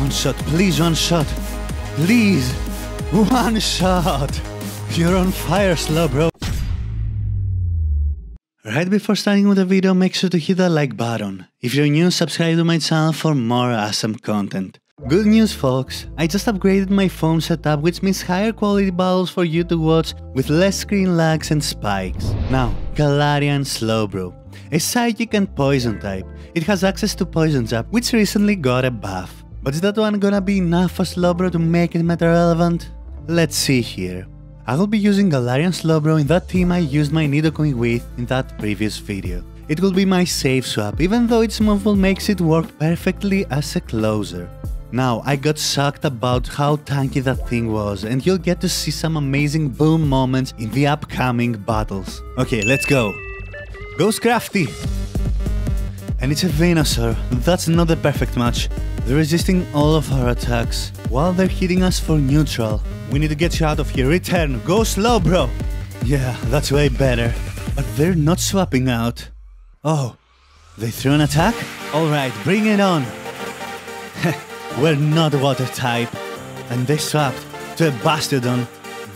One shot, please, one shot. Please, one shot. You're on fire, Slowbro. Right before starting with the video, make sure to hit that like button. If you're new, subscribe to my channel for more awesome content. Good news folks, I just upgraded my phone setup which means higher quality battles for you to watch with less screen lags and spikes. Now, Galarian Slowbro. A psychic and poison type. It has access to Poison Jab which recently got a buff. But is that one gonna be enough for Slowbro to make it meta relevant? Let's see here. I will be using Galarian Slowbro in that team I used my Nidoqueen with in that previous video. It will be my safe swap, even though its movable makes it work perfectly as a closer. Now, I got shocked about how tanky that thing was, and you'll get to see some amazing boom moments in the upcoming battles. Okay, let's go. Go Scrafty! And it's a Venusaur, that's not the perfect match. They're resisting all of our attacks, while they're hitting us for neutral. We need to get you out of here, return, go Slowbro! Yeah, that's way better. But they're not swapping out. Oh, they threw an attack? Alright, bring it on! We're not water type. And they swapped to a Bastiodon.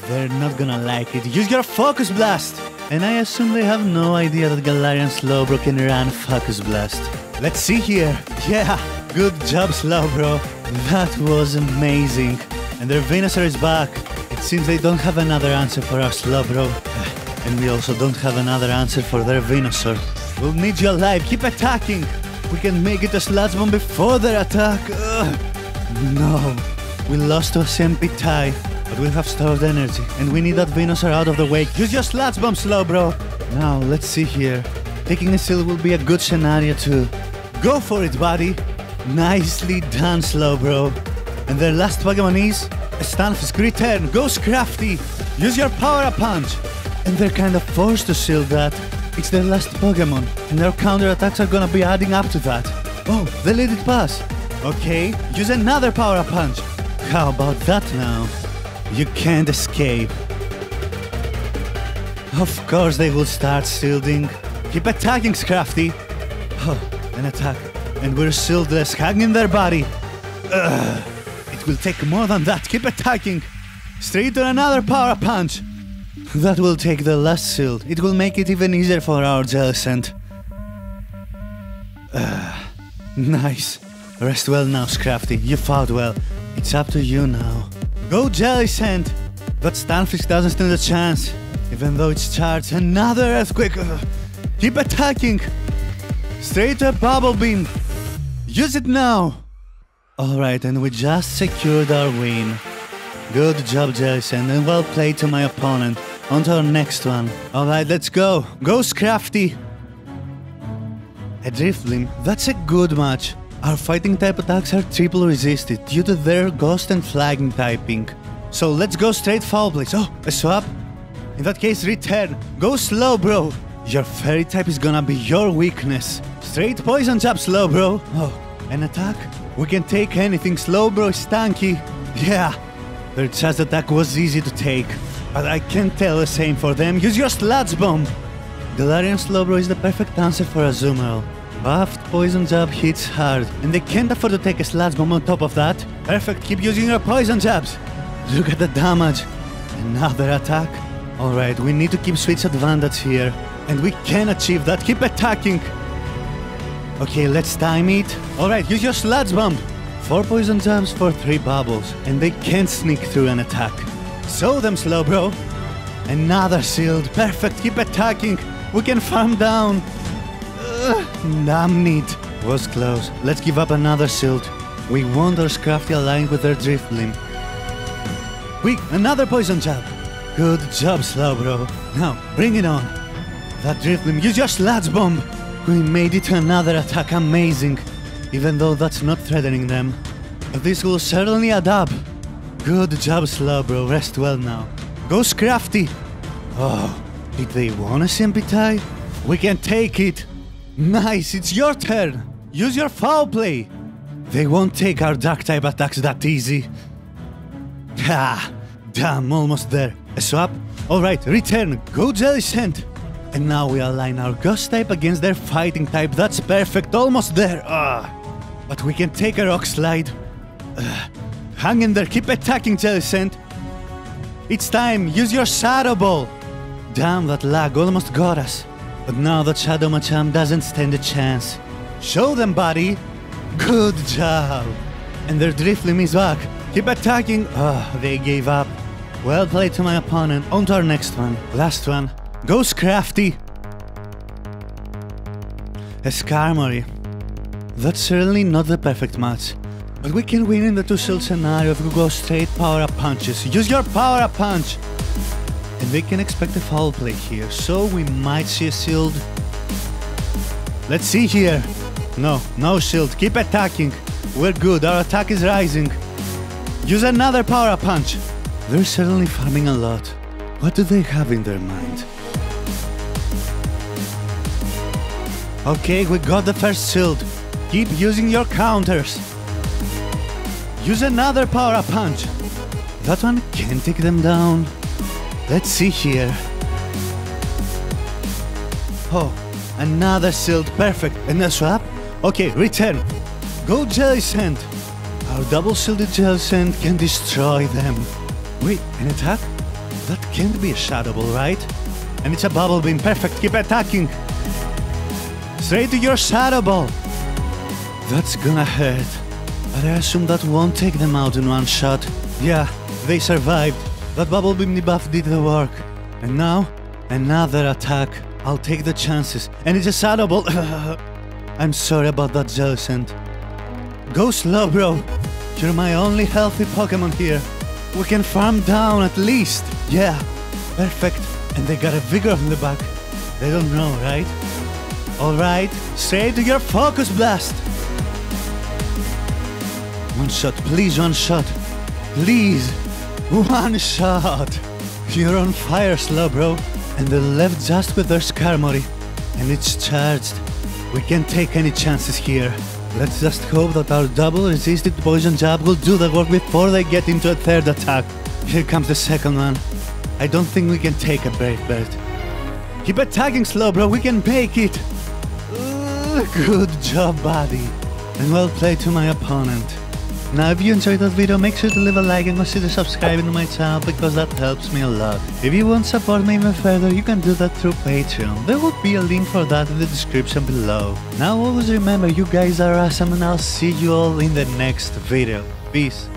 They're not gonna like it. Use your Focus Blast! And I assume they have no idea that Galarian Slowbro can run Focus Blast. Let's see here. Yeah, good job Slowbro. That was amazing. And their Venusaur is back. It seems they don't have another answer for our Slowbro. And we also don't have another answer for their Venusaur. We'll need you alive. Keep attacking. We can make it a Sludge Bomb before their attack. Ugh. No. We lost to a Sempitite, but we have stored energy, and we need that Venusaur out of the way. Use your Sludge Bomb, Slowbro! Now, let's see here. Taking a seal will be a good scenario too. Go for it, buddy! Nicely done, Slowbro. And their last Pokemon is a Stunfisk. Return, go Scrafty! Use your Power Punch! And they're kinda forced to shield that. It's their last Pokemon, and their counter attacks are gonna be adding up to that. Oh, they let it pass. Okay, use another Power Punch. How about that now? You can't escape. Of course they will start shielding. Keep attacking, Scrafty. Oh, an attack. And we're shieldless, hugging their body. Ugh. It will take more than that. Keep attacking. Straight to another Power Punch. That will take the last shield. It will make it even easier for our Jellicent. Uh, nice. Rest well now, Scrafty. You fought well. It's up to you now. Go, Jellicent! That Stunfisk doesn't stand a chance. Even though it's charged, another earthquake. Ugh. Keep attacking! Straight to a bubble beam. Use it now! Alright, and we just secured our win. Good job, Jason, and well played to my opponent. On to our next one. Alright, let's go. Go, Scrafty! A Drifblim, that's a good match. Our fighting type attacks are triple resisted due to their ghost and flying typing. So let's go straight foul play. Oh, a swap? In that case, return. Go Slowbro. Your fairy type is gonna be your weakness. Straight poison jab, Slowbro. Oh, an attack? We can take anything. Slowbro is tanky. Yeah, their chest attack was easy to take. But I can't tell the same for them. Use your Sludge Bomb! Galarian Slowbro is the perfect answer for Azumarill. Buffed Poison Jab hits hard, and they can't afford to take a Sludge Bomb on top of that. Perfect, keep using your Poison Jabs! Look at the damage! Another attack. Alright, we need to keep Switch advantage here. And we can achieve that, keep attacking! Okay, let's time it. Alright, use your Sludge Bomb! Four Poison Jabs for three bubbles, and they can't sneak through an attack. Show them, Slowbro. Another shield, perfect, keep attacking! We can farm down! Ugh, damn it! Was close. Let's give up another shield. We want our Scrafty aligned with their Drifblim. Quick, another poison jab! Good job, Slowbro. Now, bring it on. That Drifblim, use your Sludge Bomb! We made it another attack, amazing. Even though that's not threatening them. This will certainly add up. Good job, Slowbro. Rest well now. Go Scrafty! Oh, did they want a Sempitite? We can take it! Nice, it's your turn! Use your foul play! They won't take our dark type attacks that easy. Ah, damn, almost there. A swap? Alright, return, go Jellicent! And now we align our ghost type against their fighting type. That's perfect, almost there. Ah, but we can take a rock slide. Hang in there, keep attacking, Jellicent. It's time, use your Shadow Ball. Damn, that lag almost got us. But now that Shadow Machamp doesn't stand a chance. Show them, buddy. Good job. And their Drifloon is back. Keep attacking. Oh, they gave up. Well played to my opponent. On to our next one. Last one. Go Scrafty A Skarmory. That's certainly not the perfect match. But we can win in the two shield scenario if we go straight power up punches. Use your power up punch! And they can expect a foul play here, so we might see a shield. Let's see here. No, no shield. Keep attacking. We're good. Our attack is rising. Use another power up punch. They're certainly farming a lot. What do they have in their mind? Okay, we got the first shield. Keep using your counters. Use another power punch. That one can take them down. Let's see here. Oh, another shield. Perfect. And a swap? Okay, return. Go Jellicent. Our double shielded Jellicent can destroy them. Wait, an attack? That can't be a Shadow Ball, right? And it's a Bubble Beam. Perfect. Keep attacking. Straight to your Shadow Ball. That's gonna hurt. But I assume that won't take them out in one shot. Yeah, they survived. That Bubble Beam debuff did the work. And now, another attack. I'll take the chances. And it's a Shadow Ball. I'm sorry about that, Jellicent. Go Slowbro. You're my only healthy Pokemon here. We can farm down at least. Yeah, perfect. And they got a Vigor in the back. They don't know, right? Alright, straight to your Focus Blast. One shot, please, one shot. Please, one shot. You're on fire, Slowbro. And they left just with their Skarmory. And it's charged. We can't take any chances here. Let's just hope that our double resisted poison jab will do the work before they get into a third attack. Here comes the second one. I don't think we can take a Brave Bird. Keep attacking, Slowbro, we can make it! Good job, buddy. And well played to my opponent. Now if you enjoyed that video, make sure to leave a like and consider subscribing to my channel because that helps me a lot. If you want to support me even further, you can do that through Patreon. There will be a link for that in the description below. Now always remember, you guys are awesome and I'll see you all in the next video. Peace.